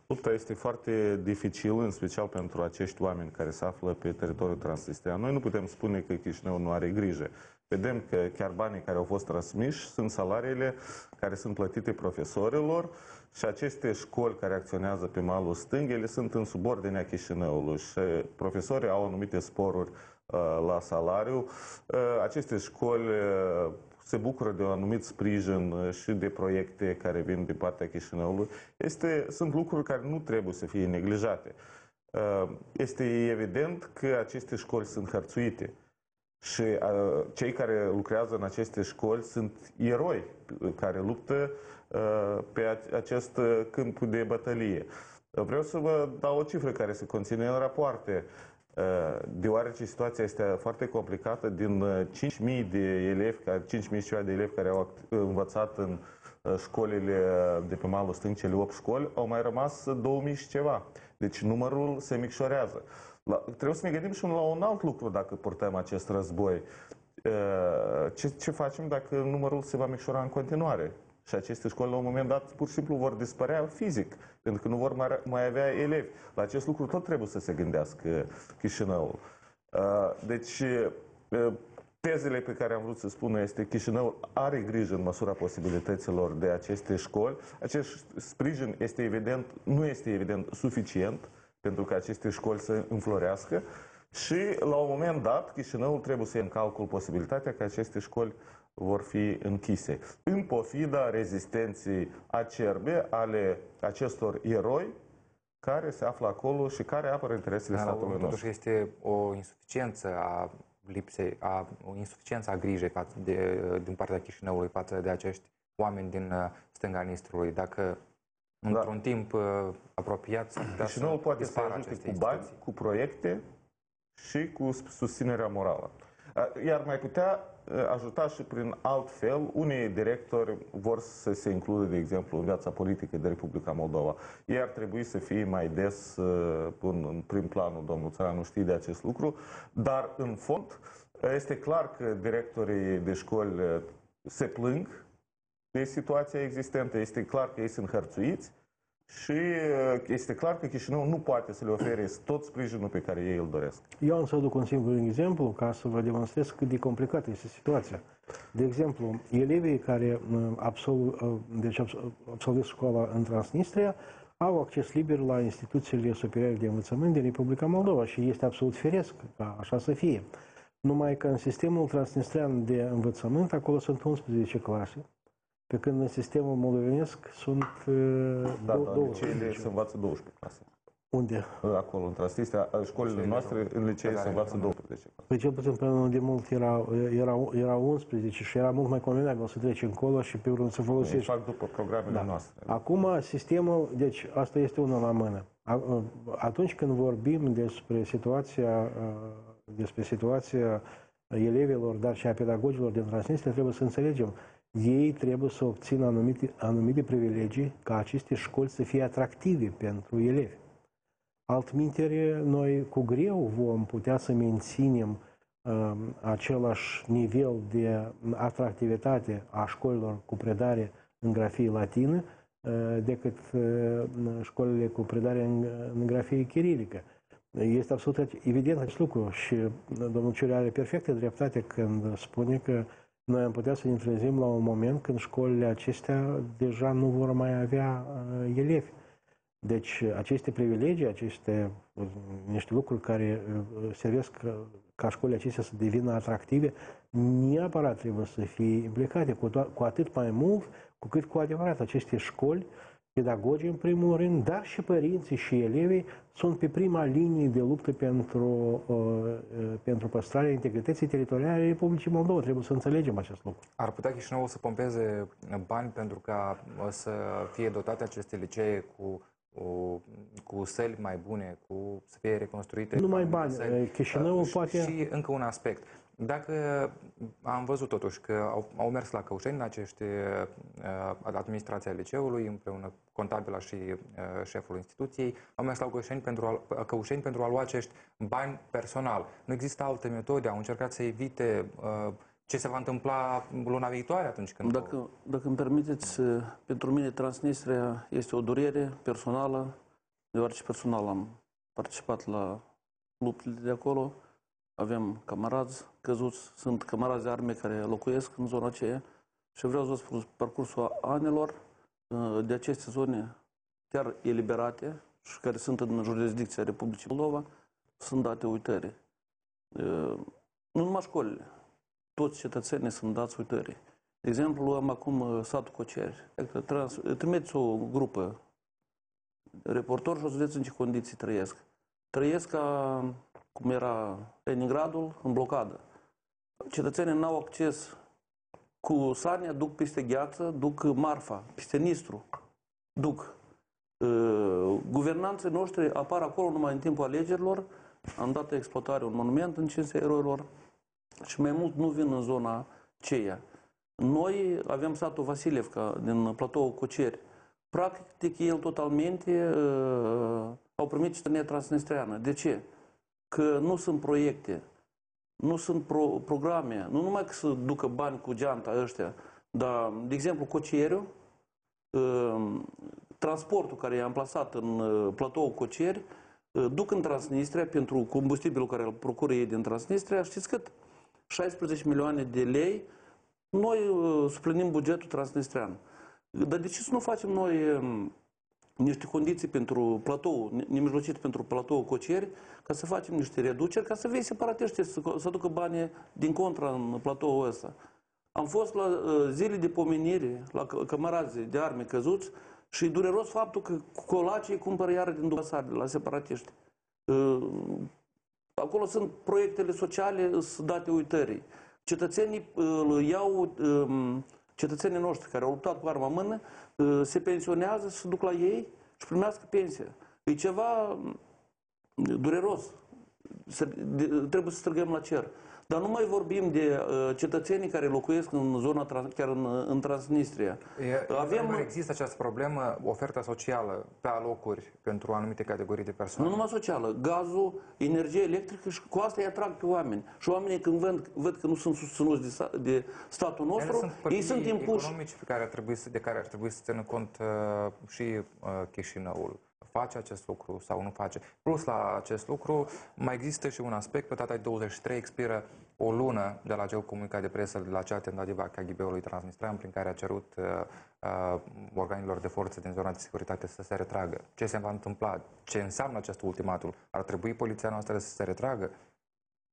Lupta este foarte dificilă, în special pentru acești oameni care se află pe teritoriul transnistrian. Noi nu putem spune că Chișinău nu are grijă. Vedem că chiar banii care au fost răsmiși sunt salariile care sunt plătite profesorilor și aceste școli care acționează pe malul stâng, ele sunt în subordinea Chișinăului și profesorii au anumite sporuri uh, la salariu. Uh, aceste școli uh, se bucură de un anumit sprijin și de proiecte care vin din partea Chișinăului. Este, sunt lucruri care nu trebuie să fie neglijate. Este evident că aceste școli sunt hărțuite și cei care lucrează în aceste școli sunt eroi care luptă pe acest câmp de bătălie. Vreau să vă dau o cifră care se conține în rapoarte. Deoarece situația este foarte complicată, din 5.000 de elevi, 5.000 ceva de elevi care au învățat în școlile de pe malul stâng, cele 8 școli, au mai rămas 2.000 și ceva. Deci numărul se micșorează. La, trebuie să ne gândim și la un alt lucru dacă purtăm acest război. Ce, ce facem dacă numărul se va micșora în continuare? Și aceste școli, la un moment dat, pur și simplu vor dispărea fizic, pentru că nu vor mai, mai avea elevi. La acest lucru tot trebuie să se gândească Chișinăul. Deci, tezele pe care am vrut să spun este că Chișinăul are grijă în măsura posibilităților de aceste școli. Acest sprijin este evident, nu este evident suficient pentru că aceste școli să înflorească și la un moment dat Chișinăul trebuie să ia în calcul posibilitatea că aceste școli vor fi închise. În pofida rezistenței acerbe ale acestor eroi care se află acolo și care apără interesele Dar, statului nostru. Totuși este o insuficiență a lipsei, a, o insuficiență a grijei față de, din partea Chișinăului față de acești oameni din uh, stânga Nistrului. Dacă într-un timp uh, apropiat s-ar putea Chișinăul să poate să dispară ajute aceste cu bani, instituții. cu proiecte și cu susținerea morală. Iar mai putea ajuta și prin alt fel. Unii directori vor să se includă, de exemplu, în viața politică de Republica Moldova. Ei ar trebui să fie mai des în, în prim planul, domnul Țăranu știe de acest lucru, dar în fond este clar că directorii de școli se plâng de situația existentă, este clar că ei sunt hărțuiți și este clar că Chișinău nu poate să le ofere tot sprijinul pe care ei îl doresc. Eu am să aduc un singur exemplu ca să vă demonstrez cât de complicată este situația. De exemplu, elevii care absolv, deci absolvesc școala în Transnistria au acces liber la instituțiile superioare de învățământ din Republica Moldova și este absolut firesc ca așa să fie. Numai că în sistemul transnistrian de învățământ, acolo sunt 11 clase, pe când în sistemul moldovenesc sunt da, două, două liceele se învață 12 clase. Unde? Acolo, în Transnistria, școlile noastre, în licee se învață 12 clase. Păi cel puțin până de mult era, era, era 11 și era mult mai convenabil să treci încolo și pe urmă să folosești. fac după programele da. noastre. Acum sistemul, deci asta este unul la mână. Atunci când vorbim despre situația, despre situația elevilor, dar și a pedagogilor din Transnistria, trebuie să înțelegem ei trebuie să obțină anumite, anumite privilegii ca aceste școli să fie atractive pentru elevi. Altminteri, noi cu greu vom putea să menținem uh, același nivel de atractivitate a școlilor cu predare în grafie latină uh, decât uh, școlile cu predare în, în grafie chirilică. Este absolut evident acest lucru și domnul Ciure are perfectă dreptate când spune că noi am putea să ne trezim la un moment când școlile acestea deja nu vor mai avea uh, elevi. Deci aceste privilegii, aceste uh, niște lucruri care uh, servesc ca, ca școlile acestea să devină atractive, neapărat trebuie să fie implicate, cu, cu atât mai mult cu cât cu adevărat aceste școli pedagogii în primul rând, dar și părinții și elevii sunt pe prima linie de luptă pentru, uh, uh, pentru păstrarea integrității teritoriale a Republicii Moldova. Trebuie să înțelegem acest lucru. Ar putea Chișinăul să pompeze bani pentru ca uh, să fie dotate aceste licee cu cu, cu săli mai bune, cu să fie reconstruite. Nu mai bani. Săli. Chișinăul și, poate... Și încă un aspect. Dacă am văzut totuși că au, au mers la Căușeni acești uh, administrația liceului împreună cu contabila și uh, șeful instituției, au mers la Căușeni pentru, a, Căușeni pentru a lua acești bani personal. Nu există alte metode, au încercat să evite uh, ce se va întâmpla luna viitoare atunci când... Dacă, dacă îmi permiteți, pentru mine Transnistria este o durere personală, deoarece personal am participat la luptele de acolo, avem camarazi căzuți, sunt camarazi de arme care locuiesc în zona aceea și vreau să vă spun, parcursul anilor de aceste zone chiar eliberate și care sunt în jurisdicția Republicii Moldova, sunt date uitării. Nu numai școlile, toți cetățenii sunt dați uitării. De exemplu, am acum satul Coceri. Trans, trimiteți o grupă reportor și o să vedeți în ce condiții trăiesc. Trăiesc ca cum era Leningradul, în blocadă. Cetățenii n-au acces cu Sania, duc peste gheață, duc marfa, peste Nistru, duc. Guvernanții noștri apar acolo numai în timpul alegerilor, am dat exploatare un monument în cinstea eroilor și mai mult nu vin în zona ceia. Noi avem satul Vasilevca din platou Coceri. Practic, el totalmente uh, au primit cetățenia transnistreană. De ce? Că nu sunt proiecte, nu sunt pro, programe, nu numai că să ducă bani cu geanta ăștia, dar, de exemplu, Cocieriu, uh, transportul care e amplasat în uh, platou Cocieri, uh, duc în Transnistria pentru combustibilul care îl procură ei din Transnistria, știți cât? 16 milioane de lei, noi uh, suplinim bugetul transnistrean. Dar de ce să nu facem noi um, niște condiții pentru platou, nemijlocit pentru platou Cocieri, ca să facem niște reduceri, ca să vei separatiști să, să ducă bani din contra în platou ăsta. Am fost la uh, zile de pomenire, la cămărazi de arme căzuți Și e dureros faptul că colacii cumpără iară din dubasare la separatiști. Uh, Acolo sunt proiectele sociale sunt date uitării. Cetățenii uh, îl iau, um, cetățenii noștri care au luptat cu arma în mână, uh, se pensionează și se duc la ei și primească pensia. E ceva um, dureros. Se, de, trebuie să strigăm la cer. Dar nu mai vorbim de uh, cetățenii care locuiesc în zona, trans, chiar în, în Transnistria. E, Avem... Nu există această problemă, oferta socială pe alocuri pentru anumite categorii de persoane? Nu numai socială, gazul, energie electrică și cu asta îi atrag pe oameni. Și oamenii când văd, văd că nu sunt susținuți de, de statul nostru, sunt ei sunt impuși. economici pe care ar trebui să, de care ar trebui să țină cont uh, și uh, Chișinăul face acest lucru sau nu face. Plus la acest lucru, mai există și un aspect, pe data 23 expiră o lună de la acel comunicat de presă, de la acea tentativă a KGB-ului Transnistria, prin care a cerut uh, uh, organelor de forță din zona de securitate să se retragă. Ce se va întâmpla? Ce înseamnă acest ultimatul? Ar trebui poliția noastră să se retragă?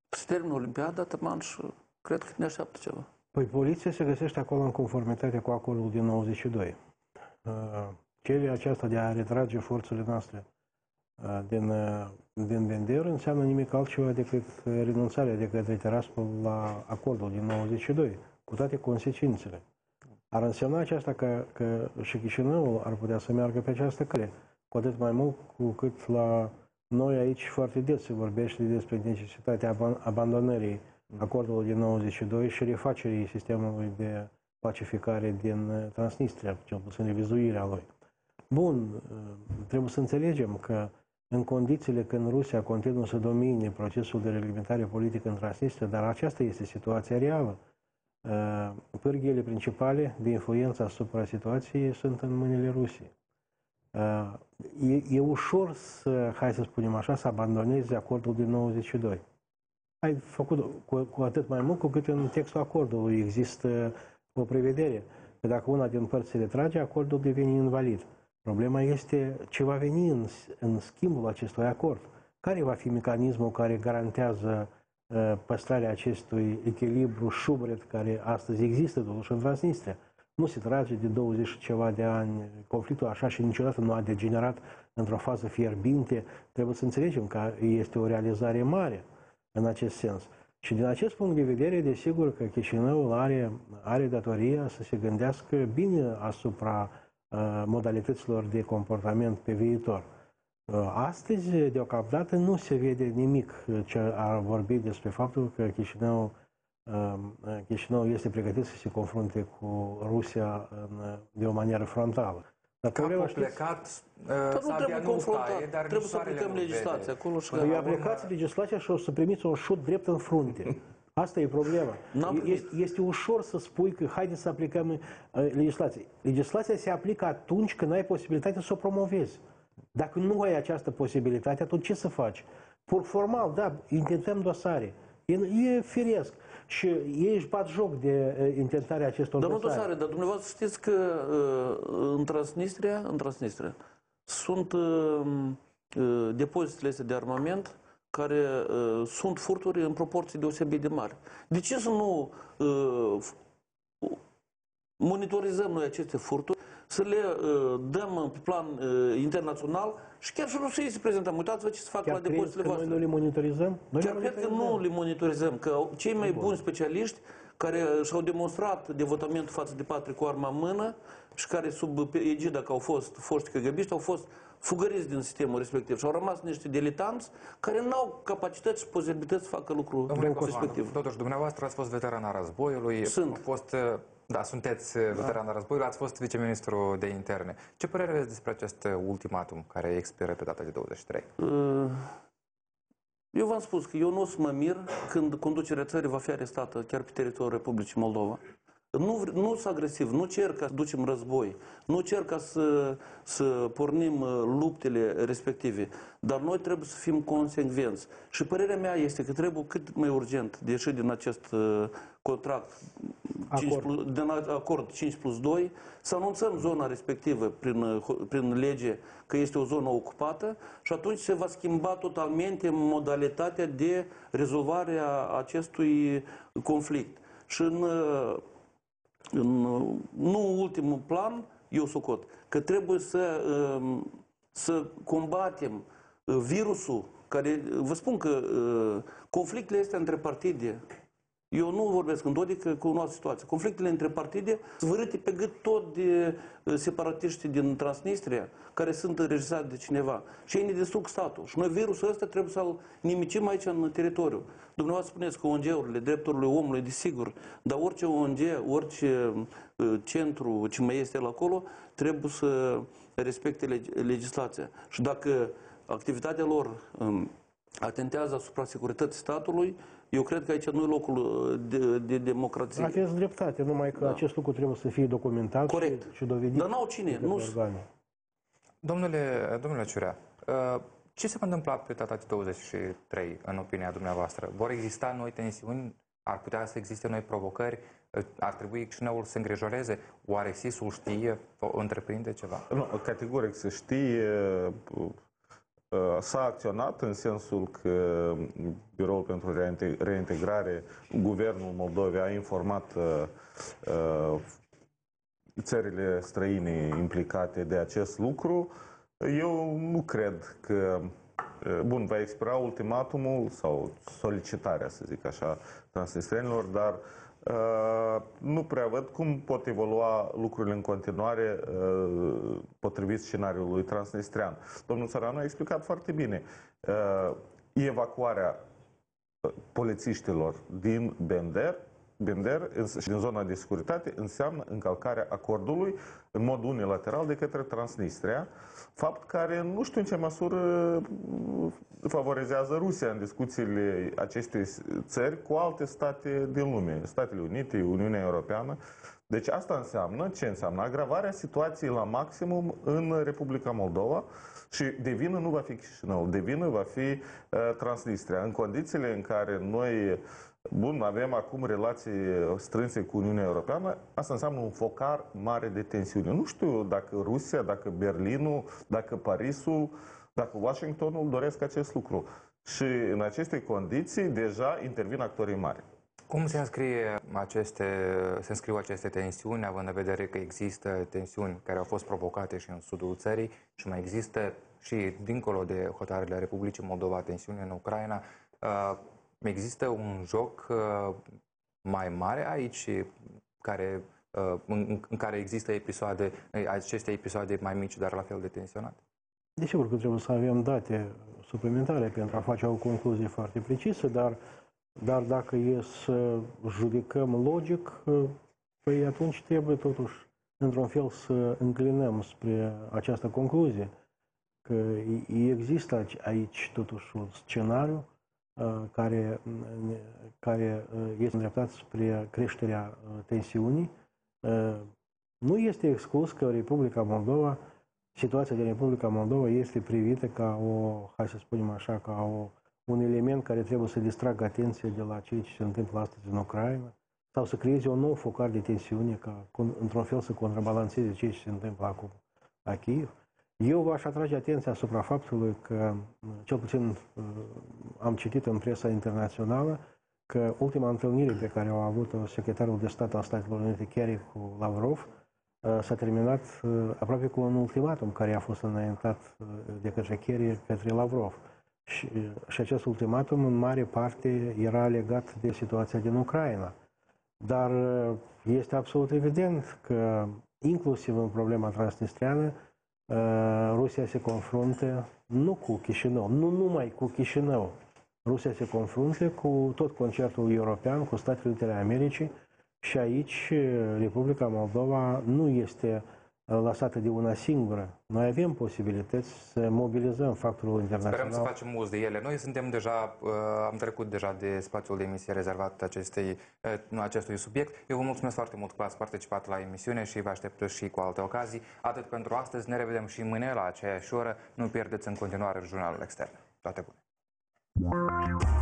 Se termină Olimpiada, tăman, și cred că ne așteaptă ceva. Păi poliția se găsește acolo în conformitate cu acordul din 92. Uh, Cererea aceasta de a retrage forțele noastre uh, din, uh, din Bender înseamnă nimic altceva decât renunțarea de către Tiraspol la acordul din 92, cu toate consecințele. Ar însemna aceasta că, că și Chișinăul ar putea să meargă pe această cale, cu atât mai mult cu cât la noi aici foarte des se vorbește despre necesitatea abandonării acordului din 92 și refacerii sistemului de pacificare din uh, Transnistria, cel puțin revizuirea lui. Bun, trebuie să înțelegem că în condițiile când Rusia continuă să domine procesul de reglementare politică în Transnistria, dar aceasta este situația reală, uh, pârghiile principale de influență asupra situației sunt în mâinile Rusiei. Uh, e, e ușor să, hai să spunem așa, să abandonezi acordul din 92. Ai făcut cu, cu atât mai mult cu cât în textul acordului există o prevedere că dacă una din părți se retrage, acordul devine invalid. Problema este ce va veni în, în schimbul acestui acord. Care va fi mecanismul care garantează uh, păstrarea acestui echilibru șubret care astăzi există totuși în Transnistria? Nu se trage de 20 și ceva de ani conflictul așa și niciodată nu a degenerat într-o fază fierbinte. Trebuie să înțelegem că este o realizare mare în acest sens. Și din acest punct de vedere, desigur că Chișinăul are, are datoria să se gândească bine asupra Uh, modalităților de comportament pe viitor. Uh, astăzi, deocamdată, nu se vede nimic ce ar vorbi despre faptul că Chișinău, uh, Chișinău este pregătit să se confrunte cu Rusia în, de o manieră frontală. Dar Capul știți, plecat, dar nu trebuie confruntat, dar trebuie să aplicăm legislația acolo și că... aplicați legislația și o să primiți un șut drept în frunte. Asta e problema. Este, este ușor să spui că haideți să aplicăm uh, legislație. Legislația se aplică atunci când ai posibilitatea să o promovezi. Dacă nu ai această posibilitate, atunci ce să faci? Pur formal, da, intentăm dosare. E, e firesc. Și ei își bat joc de uh, intentarea acestor dar dosare. Dar nu dosare, dar dumneavoastră știți că uh, în Transnistria, în Transnistria sunt uh, uh, depozitele astea de armament care uh, sunt furturi în proporții deosebit de mari. De ce să nu uh, monitorizăm noi aceste furturi, să le uh, dăm pe plan uh, internațional și chiar și Rusiei să prezentăm. Uitați-vă ce se fac chiar la depozitele voastre. noi nu le monitorizăm? Noi chiar cred că nu le monitorizăm, că cei mai buni specialiști care și-au demonstrat devotamentul față de patrie cu arma în mână și care sub egida că au fost foști căgăbiști, au fost fugăriți din sistemul respectiv și au rămas niște dilitanți care nu au capacități și posibilități să facă lucrul Domnule respectiv. Totuși, dumneavoastră ați fost veteran al războiului. Sunt. Fost, da, sunteți veteran al războiului, ați fost viceministru de interne. Ce părere aveți despre acest ultimatum care expiră pe data de 23? Uh, eu v-am spus că eu nu o să mă mir când conducerea țării va fi arestată chiar pe teritoriul Republicii Moldova. Nu, nu sunt agresiv, nu cer ca să ducem război, nu cer ca să, să pornim uh, luptele respective, dar noi trebuie să fim consecvenți. Și părerea mea este că trebuie cât mai urgent de ieși din acest uh, contract, acord. 5 plus, din acord 5 plus 2, să anunțăm zona respectivă prin, uh, prin lege că este o zonă ocupată și atunci se va schimba totalmente modalitatea de rezolvare a acestui conflict. Și în în nu ultimul plan, eu socot, că trebuie să, um, să combatem uh, virusul care, vă spun că uh, conflictele este între partide, eu nu vorbesc în Dodic cu o altă situație. Conflictele între partide zvârâte pe gât tot de uh, separatiști din Transnistria, care sunt înregistrați de cineva. Și ei ne distrug statul. Și noi virusul ăsta trebuie să-l nimicim aici în teritoriu. Dumneavoastră spuneți că ONG-urile, drepturile omului, desigur, dar orice ONG, orice uh, centru ce mai este la acolo, trebuie să respecte legislația. Și dacă activitatea lor um, atentează asupra securității statului, eu cred că aici nu e locul uh, de, de democrație. Aveți dreptate, numai că da. acest lucru trebuie să fie documentat Corect. Și, și dovedit. Dar n-au cine. Nu Domnule, domnule Ciurea, uh, ce se va întâmpla pe data de 23, în opinia dumneavoastră? Vor exista noi tensiuni? Ar putea să existe noi provocări? Uh, ar trebui Chișinăul să îngrijoreze? Oare SIS-ul știe, întreprinde ceva? Nu, categoric să știe Uh, s-a acționat în sensul că Biroul pentru Reintegrare, Guvernul Moldovei a informat uh, uh, țările străine implicate de acest lucru. Eu nu cred că Bun, va expira ultimatumul sau solicitarea, să zic așa, transnistrenilor, dar uh, Uh, nu prea văd cum pot evolua lucrurile în continuare uh, potrivit scenariului transnistrian. Domnul Țăranu a explicat foarte bine. Uh, evacuarea polițiștilor din Bender Bender și din zona de securitate înseamnă încălcarea acordului în mod unilateral de către Transnistria, fapt care nu știu în ce măsură favorizează Rusia în discuțiile acestei țări cu alte state din lume, Statele Unite, Uniunea Europeană. Deci asta înseamnă, ce înseamnă? Agravarea situației la maximum în Republica Moldova și de vină nu va fi Chișinău, de vină va fi uh, Transnistria. În condițiile în care noi Bun, avem acum relații strânse cu Uniunea Europeană, asta înseamnă un focar mare de tensiune. Nu știu dacă Rusia, dacă Berlinul, dacă Parisul, dacă Washingtonul doresc acest lucru. Și în aceste condiții deja intervin actorii mari. Cum se înscrie aceste, se înscriu aceste tensiuni, având în vedere că există tensiuni care au fost provocate și în sudul țării și mai există și dincolo de hotărârile Republicii Moldova tensiuni în Ucraina? Uh, Există un joc uh, mai mare aici care, uh, în, în care există episoade, aceste episoade mai mici, dar la fel de tensionate? Desigur că trebuie să avem date suplimentare pentru a face o concluzie foarte precisă, dar, dar dacă e să judecăm logic, uh, păi atunci trebuie totuși, într-un fel, să înclinăm spre această concluzie, că există aici totuși un scenariu Uh, care, mm, care uh, este îndreptat spre creșterea uh, tensiunii. Nu este exclus că Republica Moldova, situația din Republica Moldova este privită ca o, hai să spunem așa, ca o, un element care trebuie să distragă atenția de la ceea ce se întâmplă astăzi în Ucraina sau să creeze un nou focar de tensiune ca, într-un fel, să contrabalanceze ceea ce se întâmplă acum la Kiev. Eu v-aș atrage atenția asupra faptului că, cel puțin uh, am citit în presa internațională, că ultima întâlnire pe care au avut-o secretarul de stat al Statelor Unite, Kerry, cu Lavrov, uh, s-a terminat uh, aproape cu un ultimatum care a fost înaintat de către Kerry către Lavrov. Și, și acest ultimatum, în mare parte, era legat de situația din Ucraina. Dar este absolut evident că, inclusiv în problema transnistriană, Uh, Rusia se confruntă nu cu Chișinău, nu numai cu Chișinău. Rusia se confruntă cu tot concertul european, cu Statele Unite ale Americii și aici uh, Republica Moldova nu este lăsată de una singură. Noi avem posibilități să mobilizăm factorul internațional. Sperăm să facem uz de ele. Noi suntem deja, uh, am trecut deja de spațiul de emisie rezervat acestei, uh, acestui subiect. Eu vă mulțumesc foarte mult că ați participat la emisiune și vă aștept și cu alte ocazii. Atât pentru astăzi, ne revedem și mâine la aceeași oră. Nu pierdeți în continuare jurnalul extern. Toate bune!